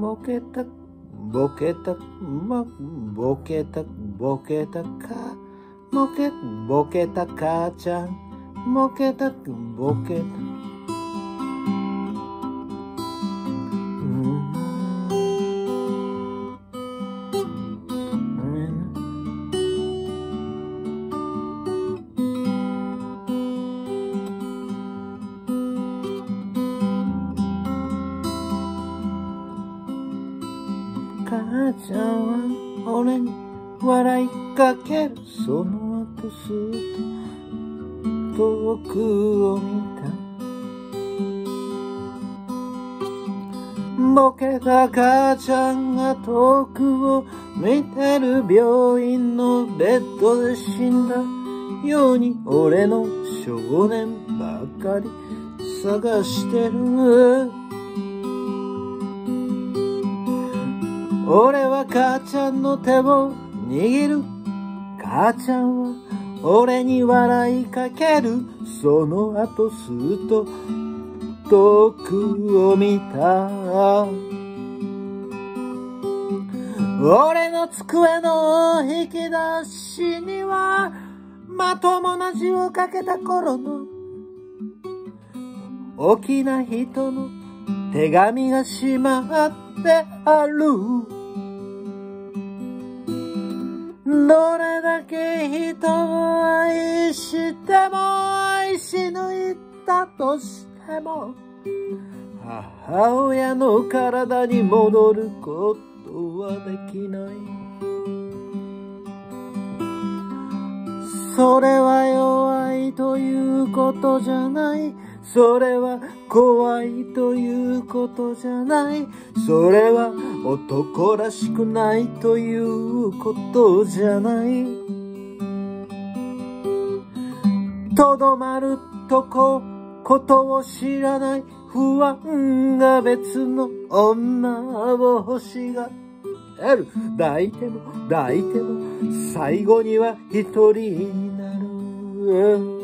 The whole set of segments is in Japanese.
ボケた、ボケた、ま、ボケた、ボケたか、ボケ、ボケた母ちゃん、ボケた、ボケた。母ちゃんは俺に笑いかけるその後すっと遠くを見た。ボケた母ちゃんが遠くを見てる病院のベッドで死んだように俺の少年ばかり探してる。俺は母ちゃんの手を握る。母ちゃんは俺に笑いかける。その後すっと遠くを見た。俺の机の引き出しにはまともな字をかけた頃の大きな人の手紙がしまってある。どれだけ人を愛しても愛し抜いたとしても母親の体に戻ることはできない。それは弱いということじゃない。それは怖いということじゃない。それは男らしくないということじゃない。とどまるとこ、ことを知らない不安が別の女を欲しがる。抱いても抱いても最後には一人になる。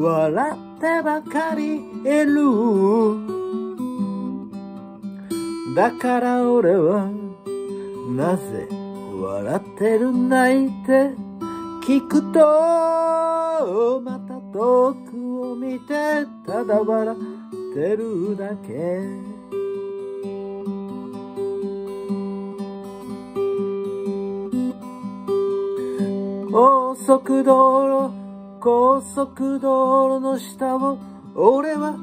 笑ってばかりいる。だから俺は、なぜ笑ってるんだいって聞くと、また遠くを見てただ笑ってるだけ高速道路高速道路の下を俺は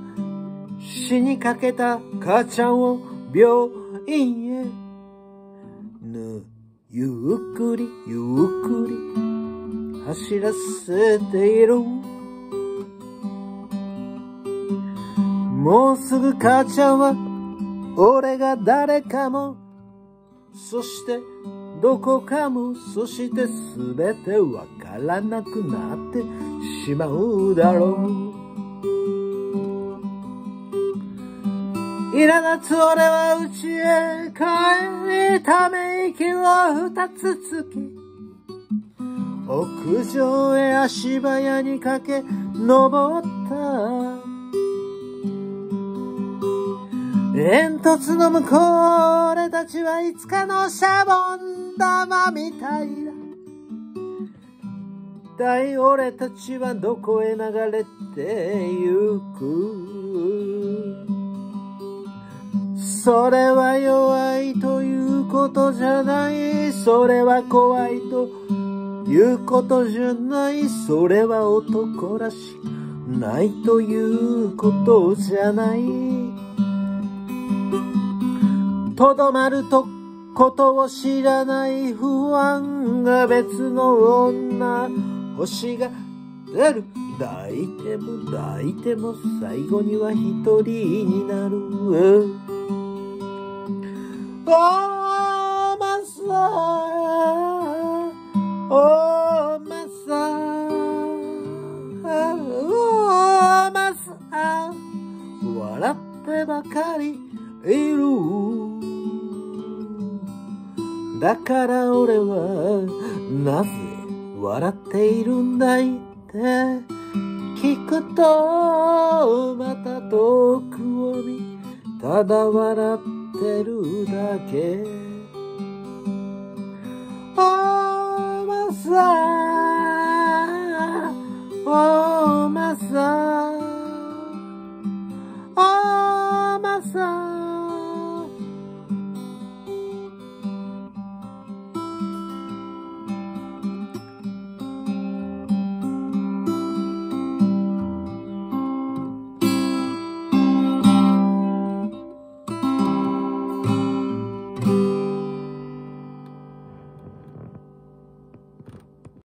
死にかけた母ちゃんを病院へ。ぬゆっくりゆっくり走らせている。もうすぐ母ちゃんは、俺が誰かも、そしてどこかも、そしてすべてわからなくなってしまうだろう。苛立つ俺は家へ帰り、ため息を二つつき、屋上へ足早にかけ、登った。煙突の向こう、俺たちはいつかのシャボン玉みたいだ。大俺たちはどこへ流れてゆくそれは弱いということじゃない。それは怖いということじゃない。それは男らしくないということじゃない。とどまるとことを知らない不安が別の女。星が出る。抱いても抱いても最後には一人になる。だから俺はなぜ笑っているんだいって聞くとまた遠くを見ただ笑ってるだけ。おまさおまさおまさ